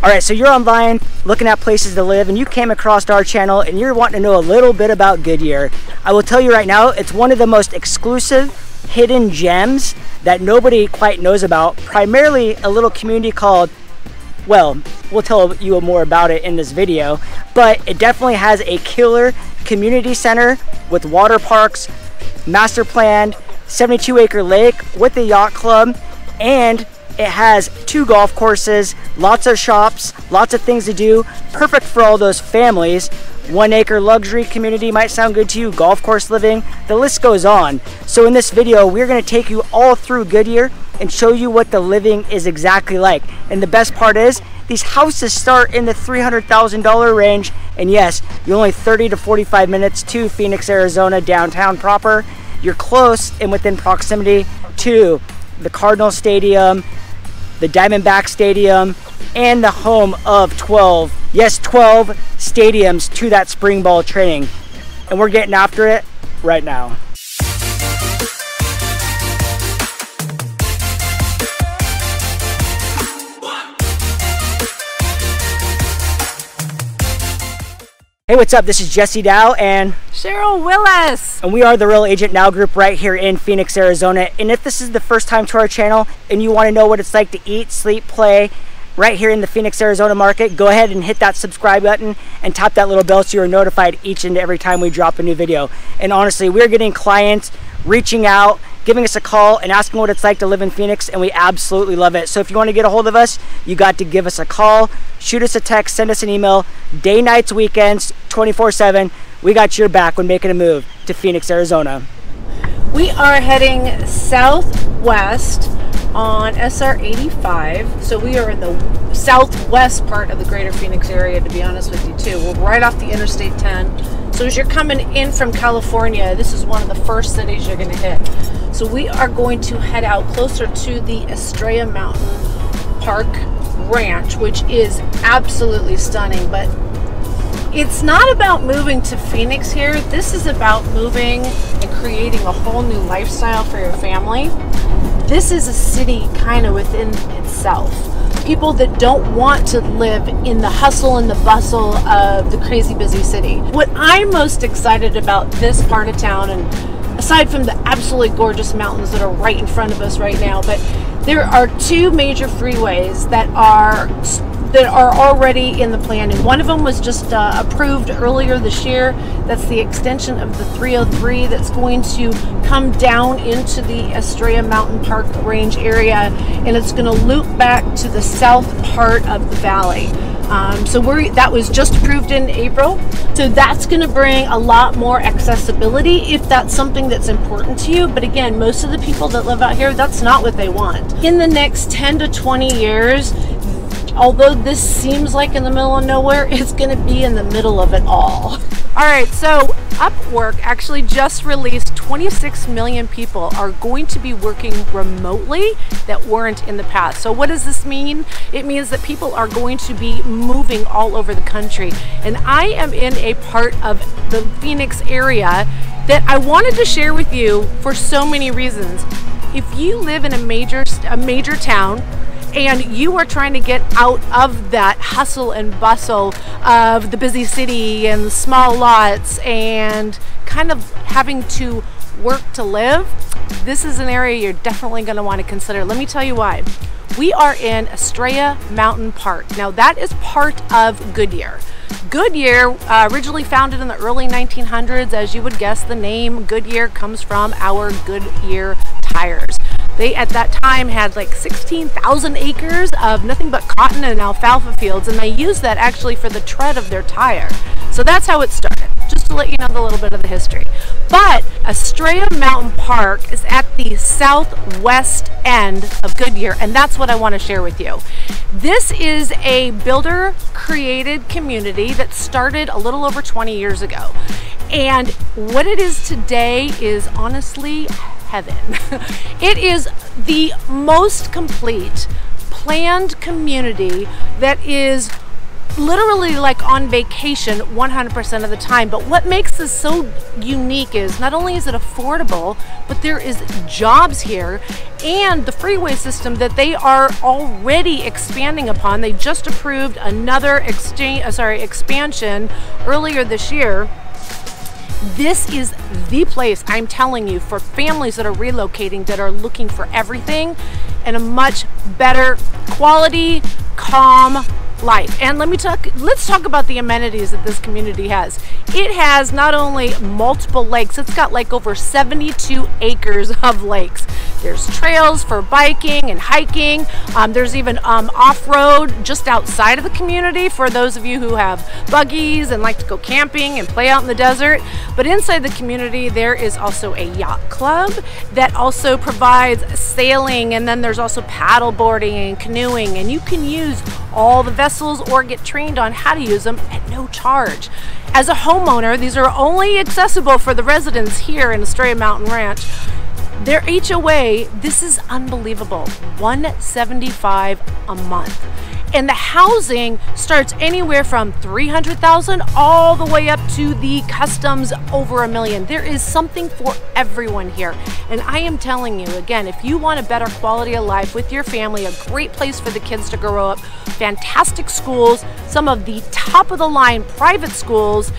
All right, so you're online looking at places to live and you came across our channel and you're wanting to know a little bit about Goodyear. I will tell you right now, it's one of the most exclusive hidden gems that nobody quite knows about. Primarily a little community called, well, we'll tell you more about it in this video, but it definitely has a killer community center with water parks, master planned, 72 acre lake with a yacht club, and it has two golf courses, lots of shops, lots of things to do, perfect for all those families. One acre luxury community might sound good to you, golf course living, the list goes on. So in this video, we're gonna take you all through Goodyear and show you what the living is exactly like. And the best part is, these houses start in the $300,000 range. And yes, you're only 30 to 45 minutes to Phoenix, Arizona, downtown proper. You're close and within proximity to the Cardinal Stadium, the Diamondback Stadium, and the home of 12, yes, 12 stadiums to that spring ball training. And we're getting after it right now. Hey, what's up? This is Jesse Dau and Sheryl Willis. And we are the Real Agent Now group right here in Phoenix, Arizona. And if this is the first time to our channel and you want to know what it's like to eat, sleep, play right here in the Phoenix, Arizona market, go ahead and hit that subscribe button and tap that little bell so you're notified each and every time we drop a new video. And honestly, we're getting clients reaching out giving us a call and asking what it's like to live in Phoenix, and we absolutely love it. So if you want to get a hold of us, you got to give us a call, shoot us a text, send us an email, day, nights, weekends, 24 7. We got your back when making a move to Phoenix, Arizona. We are heading southwest on SR 85. So we are in the southwest part of the greater Phoenix area, to be honest with you, too. We're right off the Interstate 10. So as you're coming in from California, this is one of the first cities you're going to hit. So we are going to head out closer to the Estrella Mountain Park Ranch, which is absolutely stunning. But it's not about moving to Phoenix here. This is about moving and creating a whole new lifestyle for your family. This is a city kind of within itself. People that don't want to live in the hustle and the bustle of the crazy busy city. What I'm most excited about this part of town, and aside from the absolutely gorgeous mountains that are right in front of us right now, but there are two major freeways that are that are already in the plan, and one of them was just uh, approved earlier this year. That's the extension of the 303 that's going to come down into the Estrella Mountain Park Ranch area, and it's going to loop back to the south part of the valley. Um, so we that was just approved in April. So that's going to bring a lot more accessibility if that's something that's important to you. But again, most of the people that live out here, that's not what they want. In the next 10 to 20 years, although this seems like in the middle of nowhere, it's going to be in the middle of it all. All right, so Upwork actually just released 26 million people are going to be working remotely that weren't in the past. So what does this mean? It means that people are going to be moving all over the country. And I am in a part of the Phoenix area that I wanted to share with you for so many reasons. If you live in a major a major town and you are trying to get out of that hustle and bustle of the busy city and small lots and kind of having to work to live, this is an area you're definitely going to want to consider. Let me tell you why. We are in Estrella Mountain Park. Now, that is part of Goodyear. Goodyear, uh, originally founded in the early 1900s, as you would guess, the name Goodyear comes from our Goodyear tires. They at that time had like 16,000 acres of nothing but cotton and alfalfa fields, and they used that actually for the tread of their tire. So that's how it started, just to let you know a little bit of the history. But Estrella Mountain Park is at the southwest end of Goodyear, and that's what I want to share with you. This is a builder created community that started a little over 20 years ago. And what it is today is honestly heaven. it is the most complete planned community that is literally like on vacation 100% of the time. But what makes this so unique is not only is it affordable, but there is jobs here and the freeway system that they are already expanding upon. They just approved another exchange, uh, sorry, expansion earlier this year this is the place I'm telling you for families that are relocating that are looking for everything and a much better quality, calm life. And let me talk, let's talk about the amenities that this community has. It has not only multiple lakes, it's got like over 72 acres of lakes. There's trails for biking and hiking. Um, there's even um, off-road just outside of the community for those of you who have buggies and like to go camping and play out in the desert. But inside the community, there is also a yacht club that also provides sailing and then there's also paddle boarding and canoeing and you can use all the vessels or get trained on how to use them at no charge. As a homeowner, these are only accessible for the residents here in Estrella Mountain Ranch. Their HOA, this is unbelievable, 175 a month. And the housing starts anywhere from 300,000 all the way up to the customs over a million. There is something for everyone here. And I am telling you again, if you want a better quality of life with your family, a great place for the kids to grow up, fantastic schools, some of the top of the line private schools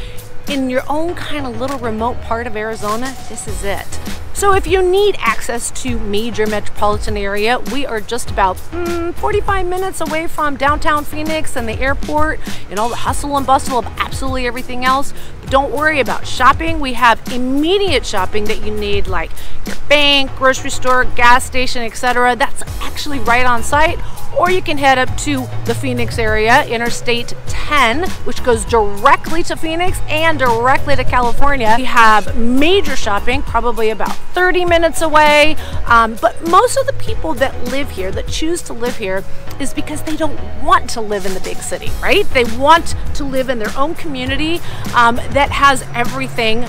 in your own kind of little remote part of Arizona, this is it. So if you need access to major metropolitan area, we are just about mm, 45 minutes away from downtown Phoenix and the airport and all the hustle and bustle of absolutely everything else. But don't worry about shopping. We have immediate shopping that you need like your bank, grocery store, gas station, etc. That's actually right on site or you can head up to the Phoenix area, Interstate 10, which goes directly to Phoenix and directly to California. We have major shopping, probably about 30 minutes away. Um, but most of the people that live here, that choose to live here, is because they don't want to live in the big city, right? They want to live in their own community um, that has everything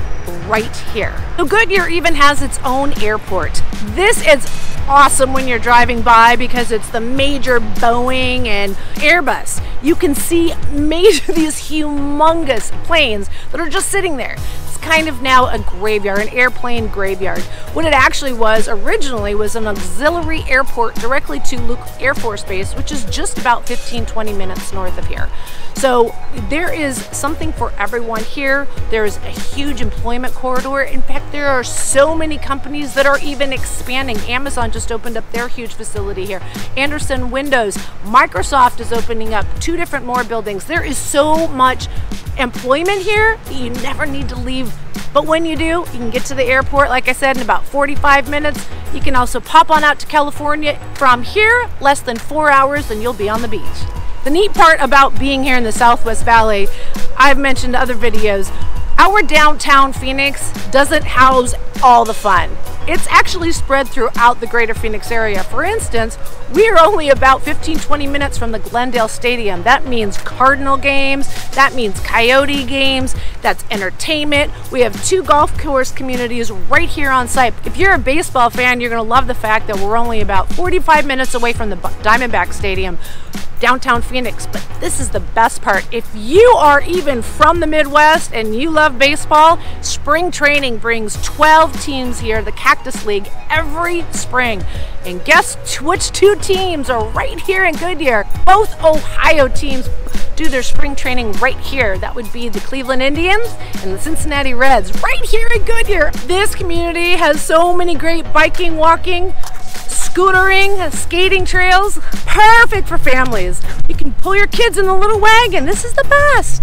right here. So Goodyear even has its own airport. This is awesome when you're driving by because it's the major Boeing and Airbus. You can see major these humongous planes that are just sitting there kind of now a graveyard, an airplane graveyard. What it actually was originally was an auxiliary airport directly to Luke Air Force Base, which is just about 15, 20 minutes north of here. So there is something for everyone here. There's a huge employment corridor. In fact, there are so many companies that are even expanding. Amazon just opened up their huge facility here. Andersen Windows, Microsoft is opening up two different more buildings. There is so much employment here you never need to leave. But when you do, you can get to the airport, like I said, in about 45 minutes. You can also pop on out to California from here, less than four hours, and you'll be on the beach. The neat part about being here in the Southwest Valley, I've mentioned other videos, our downtown Phoenix doesn't house all the fun. It's actually spread throughout the greater Phoenix area. For instance, we are only about 15 20 minutes from the Glendale Stadium. That means Cardinal games, that means Coyote games, that's entertainment. We have two golf course communities right here on site. If you're a baseball fan, you're going to love the fact that we're only about 45 minutes away from the Diamondback Stadium downtown Phoenix. But this is the best part. If you are even from the Midwest and you love baseball, spring training brings 12 teams here, the Cactus League, every spring. And guess which two teams are right here in Goodyear? Both Ohio teams do their spring training right here. That would be the Cleveland Indians and the Cincinnati Reds right here in Goodyear. This community has so many great biking, walking, scootering, skating trails. Perfect for families. You can pull your kids in the little wagon. This is the best.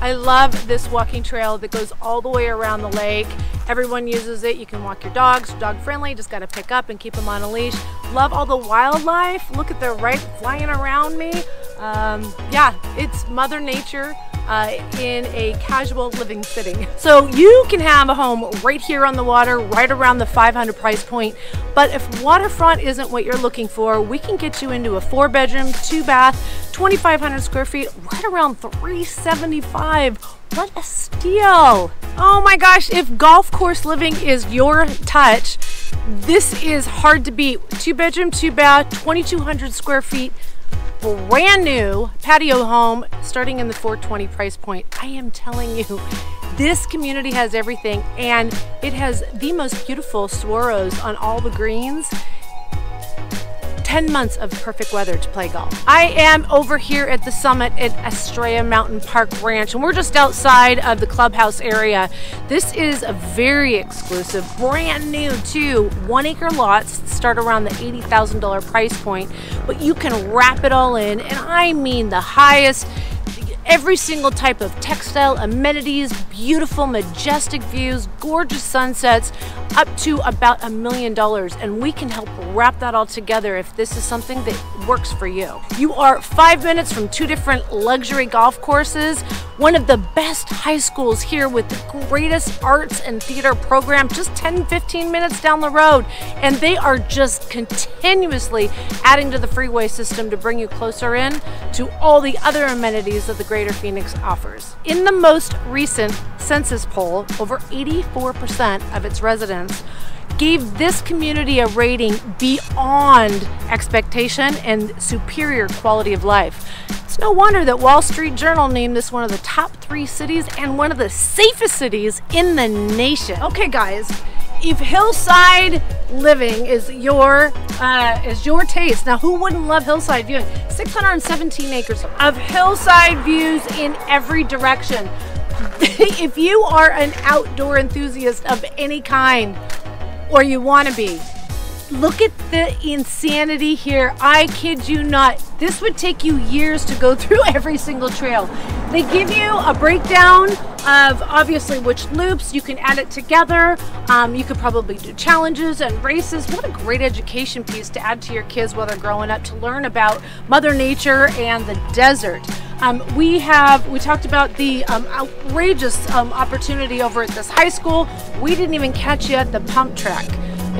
I love this walking trail that goes all the way around the lake. Everyone uses it. You can walk your dogs, dog friendly, just gotta pick up and keep them on a leash. Love all the wildlife. Look at the right flying around me. Um, yeah, it's Mother Nature uh, in a casual living setting. So you can have a home right here on the water, right around the 500 price point. But if waterfront isn't what you're looking for, we can get you into a four bedroom, two bath, 2,500 square feet, right around 375. What a steal! Oh my gosh, if golf course living is your touch, This is hard to beat. Two bedroom, two bath, 2,200 square feet, brand new patio home starting in the 420 price point. I am telling you, this community has everything and it has the most beautiful saguaros on all the greens 10 months of perfect weather to play golf. I am over here at the summit at Estrella Mountain Park Ranch, and we're just outside of the clubhouse area. This is a very exclusive, brand new too, one acre lots start around the $80,000 price point, but you can wrap it all in, and I mean the highest every single type of textile, amenities, beautiful, majestic views, gorgeous sunsets, up to about a million dollars. And we can help wrap that all together if this is something that works for you. You are five minutes from two different luxury golf courses, one of the best high schools here with the greatest arts and theater program, just 10, 15 minutes down the road. And they are just continuously adding to the freeway system to bring you closer in to all the other amenities that the Greater Phoenix offers. In the most recent census poll, over 84% of its residents gave this community a rating beyond expectation and superior quality of life. It's no wonder that Wall Street Journal named this one of the top three cities and one of the safest cities in the nation. Okay, guys, if hillside living is your uh, is your taste now who wouldn't love hillside viewing 617 acres of hillside views in every direction if you are an outdoor enthusiast of any kind or you want to be look at the insanity here i kid you not this would take you years to go through every single trail they give you a breakdown of obviously which loops you can add it together. Um, you could probably do challenges and races. What a great education piece to add to your kids while they're growing up to learn about Mother Nature and the desert. Um, we have, we talked about the um, outrageous um, opportunity over at this high school. We didn't even catch you at the pump track.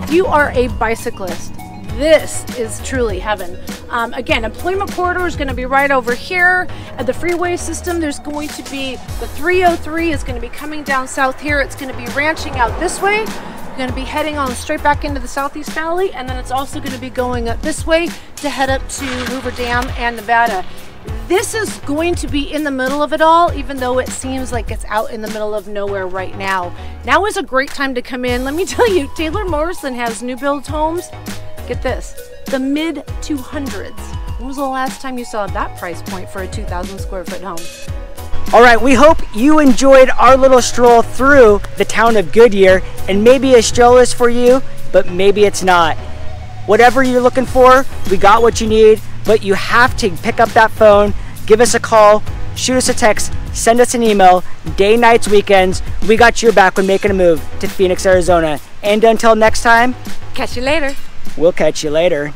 If you are a bicyclist, this is truly heaven. Um, again, employment corridor is going to be right over here. At the freeway system, there's going to be the 303 is going to be coming down south here. It's going to be ranching out this way. You're going to be heading on straight back into the Southeast Valley, and then it's also going to be going up this way to head up to Hoover Dam and Nevada. This is going to be in the middle of it all, even though it seems like it's out in the middle of nowhere right now. Now is a great time to come in. Let me tell you, Taylor Morrison has new build homes Get this, the mid 200s. When was the last time you saw that price point for a 2,000 square foot home? All right, we hope you enjoyed our little stroll through the town of Goodyear, and maybe a stroll is for you, but maybe it's not. Whatever you're looking for, we got what you need, but you have to pick up that phone, give us a call, shoot us a text, send us an email, day, nights, weekends. We got your back when making a move to Phoenix, Arizona. And until next time, catch you later. We'll catch you later.